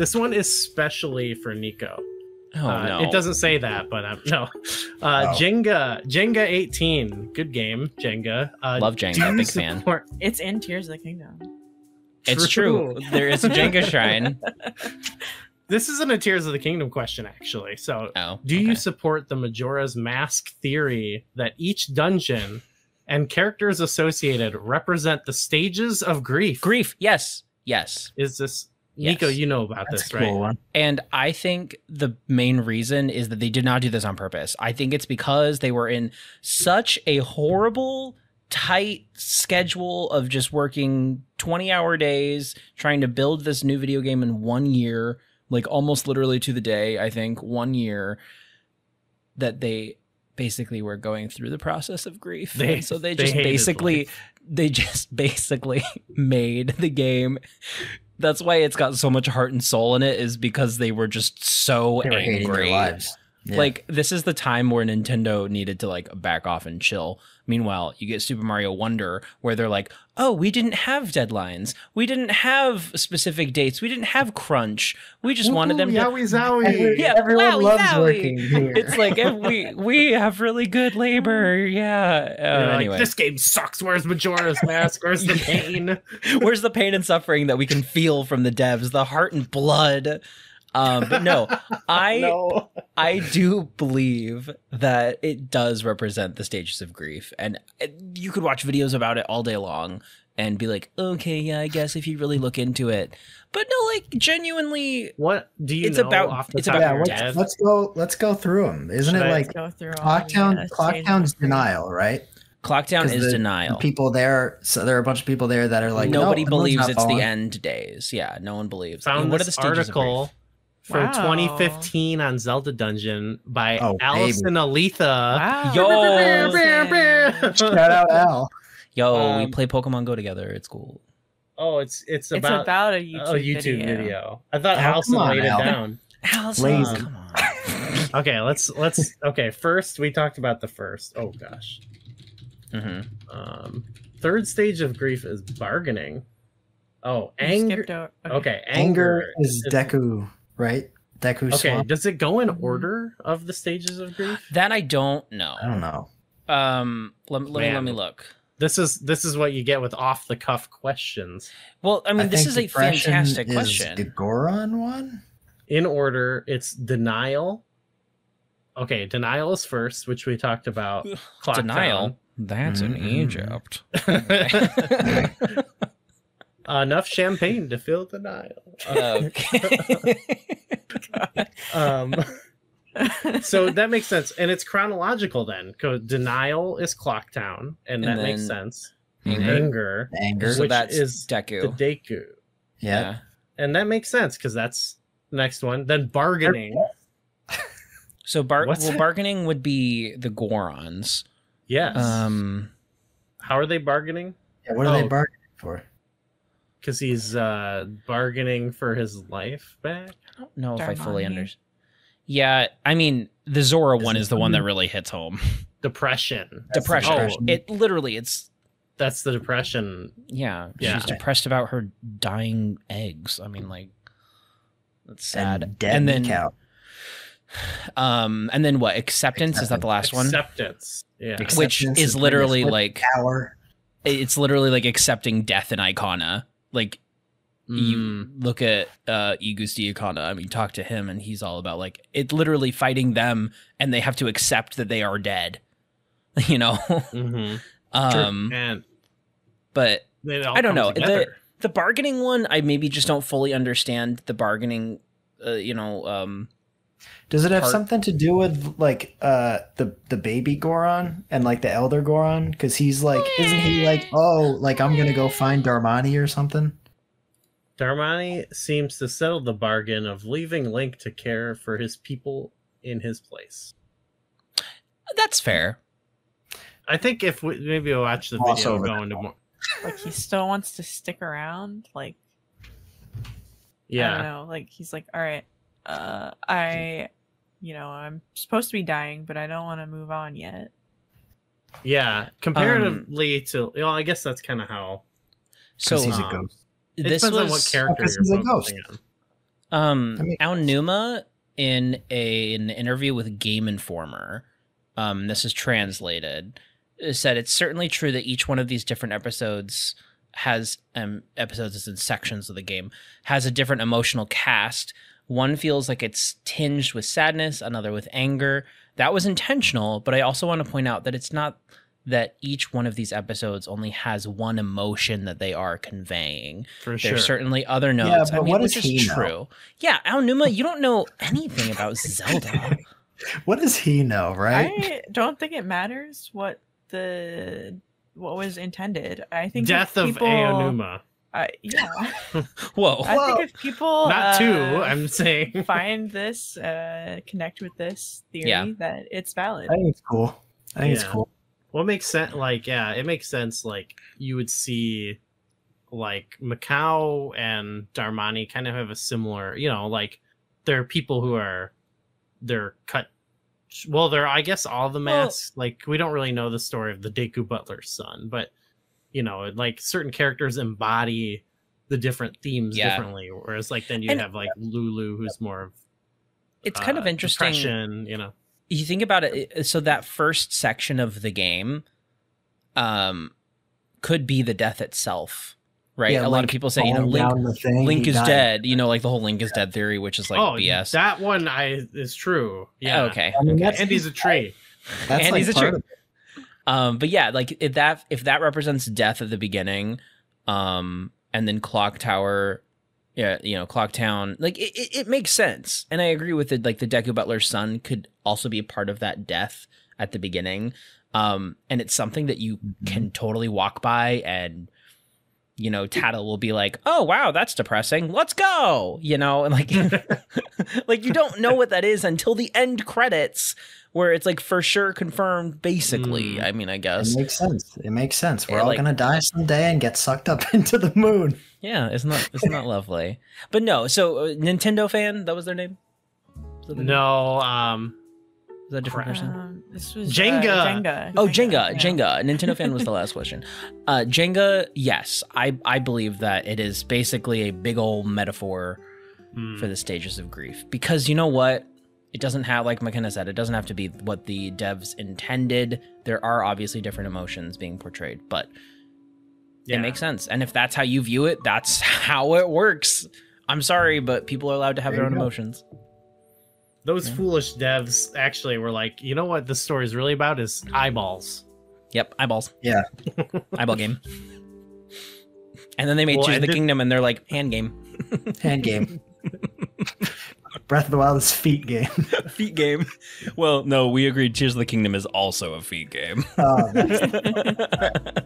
This one is specially for Nico. Oh Uh, no. It doesn't say that, but um, no. Uh, Oh. Jenga, Jenga 18. Good game, Jenga. Uh, Love Jenga, do you big fan. support- It's in Tears of the Kingdom. It's true. There is a Jenga shrine. This isn't a Tears of the Kingdom question, actually. So, Oh. do you support the Majora's Mask theory that each dungeon and characters associated represent the stages of grief? grief? Yes. Yes. Is this Nico? You know about That's this, a cool right? one. And I think the main reason is that they did not do this on purpose. I think it's because they were in such a horrible, tight schedule of just working 20 hour days, trying to build this new video game in one year, like almost literally to the day, I think, one year, that they basically were going through the process of grief. They- And so they they just hated basically life. they just basically made the game that's why it's got so much heart and soul in it is because they were just so were angry lives. Yeah. like this is the time where nintendo needed to like back off and chill meanwhile you get super mario wonder where they're like oh we didn't have deadlines we didn't have specific dates we didn't have crunch we just wanted them to Yowie zowie. Every- Yeah, everyone wowie loves zowie. working here. it's like we we have really good labor yeah uh, You're like, anyway this game sucks. Where's Majora's Mask? Where's the pain? Where's the pain and suffering that we can feel from the devs, the heart and blood? Um, but no, I no. I do believe that it does represent the stages of grief, and you could watch videos about it all day long and be like, okay, yeah, I guess if you really look into it, but no, like genuinely, What do you It's know about- off the it's top about yeah, your let's, let's go. Let's go through them. Isn't Should it I- like Go through all the, Clocktown? uh, Clocktown's denial, right? Clocktown 'Cause is the denial. People there, so there are a bunch of people there that are like, Nobody no, believes it's falling. the end days. Yeah, no one believes. I mean, found what are the this stages of article grief? From Wow. 2015 on Zelda Dungeon by Oh, Allison Aletha. Wow. Yo. Shout out Al. Yo, we Um, play Pokemon Go together. It's cool. Oh, it's it's It's about, about, a YouTube, a YouTube video. video. I thought Oh, Allison come on, laid it Al. down. Allison, Lazy. come on. Okay, let's let's okay. First, we talked about the first. Oh gosh. hmm Um, third stage of grief is bargaining. Oh, anger. skipped o- Okay, Anger anger is Deku, right? Deku Okay, Swamp. does it go in order of the stages of grief? That I don't know. I don't know. Um, let, let me let me look. This is this is what you get with off the cuff questions. Well, I mean, this is a fantastic is question. The Goron one. In order, it's denial. Okay, denial is first, which we talked about. Clock Denial. That's in Mhm. Egypt. down. Enough champagne to fill denial. okay. Um, so that makes sense, and it's chronological then. 'cause denial is clock town, and, And that makes then sense. Anger. Anger, Anger. so which that's is Deku. the Deku, yeah. and that makes sense because that's next one. Then bargaining, So bar- What's well, that? bargaining would be the Gorons. yes. Um, How are they bargaining? Yeah, What are they Oh. bargaining for? Because he's uh bargaining for his life back. I don't know if I fully understand. Yeah, I mean, the Zora one is the one that really hits home. Depression. That's the depression. depression. It literally, it's That's the depression. yeah, Yeah. She's depressed about her dying eggs. I mean, like that's sad. And dead and then, cow. um, and then what? Acceptance is that the last one? Acceptance. Yeah. Acceptance Which is is literally like Power. it's literally like accepting death in Ikana. Like you Mm. look at uh Igos du Ikana, I mean talk to him and he's all about like it literally fighting them and they have to accept that they are dead. You know? Mhm. um and but I don't know. The- the bargaining one I maybe just don't fully understand the bargaining uh, you know um Does it have part- something to do with like uh the the baby Goron and like the elder Goron? Because he's like, isn't he like, oh, like I'm gonna go find Darmani or something? Darmani seems to settle the bargain of leaving Link to care for his people in his place. that's fair. I think if we maybe we'll watch the Gloss video over go into more. like he still wants to stick around. Like yeah, I don't Yeah. know. Like he's like, all right, uh, I, you know, I'm supposed to be dying, but I don't want to move on yet. Yeah. Comparatively to well, I guess that's kind of how So Because he's um, a ghost. it this depends was on what character because you're he's a ghost. focusing on. Um, That makes Aonuma in a, an interview with Game Informer, um, this is translated, uh, said it's certainly true that each one of these different episodes has um episodes is in sections of the game has a different emotional cast. One feels like it's tinged with sadness, another with anger. That was intentional, but I also want to point out that it's not that each one of these episodes only has one emotion that they are conveying. For sure. There's certainly other Yeah, notes. I but mean, what which does is he know? true. Yeah, Aonuma, you don't know anything about Zelda. What does he know, right? I don't think it matters what the what was intended. I think if Death of people, Aonuma. Uh, yeah, Whoa. I think if people Not two, uh, I'm saying. find this, uh, connect with this theory, Yeah. that it's valid. I think it's cool. I think it's cool. What makes sense? Like, yeah, it makes sense. Like, you would see, like, Mikau and Darmani kind of have a similar, you know, like, there are people who are, they're cut. Well, they're, I guess, all the Well- masks. like, we don't really know the story of the Deku Butler's son, but, you know, like, certain characters embody the different themes Yeah. differently. Whereas, like, then you And- have, like, Lulu, who's more of, It's kind uh, of interesting. you know. you think about it it- so that first section of the game um could be the death itself right Yeah, a lot of people say you know link thing, link is died. dead you know like the whole link is dead theory which is like oh, bs that one I is true. Yeah. Oh, okay I mean, okay. that's- Andy's a tree. That's And like he's a part tree. Um but yeah like if that if that represents death at the beginning um and then clock tower yeah you know clock town like it, it, it makes sense. And i agree with it like the deku butler's son could also be a part of that death at the beginning. Um and it's something that you can totally walk by and you know Tatl will be like oh wow that's depressing let's go you know and like like you don't know what that is until the end credits where it's like for sure confirmed basically Mm. i mean i guess It makes sense. It makes sense. We're Yeah, all like- gonna die someday and get sucked up into the moon. Yeah, isn't that isn't that lovely? But no, so uh, Nintendo fan, that was their name. Was that, their name? No, um, was that a different person? Um, this was Jenga. Uh, Jenga. Oh, Jenga, yeah. Jenga. Nintendo fan was the last question. Uh, Jenga, yes, I I believe that it is basically a big old metaphor hmm. for the stages of grief because you know what. It doesn't have, like McKenna said, it doesn't have to be what the devs intended. There are obviously different emotions being portrayed, but yeah. it makes sense. And if that's how you view it, that's how it works. I'm sorry, but people are allowed to have There their own go. emotions. Those Yeah. foolish devs actually were like, you know what the story is really about is eyeballs. Yep, eyeballs. Yeah. Eyeball game. And then they made Well, Tears of the it- Kingdom and they're like, hand game. Hand game. Breath of the Wild is feet game. feet game. Well, no, we agreed Tears of the Kingdom is also a feet game. Oh, that's-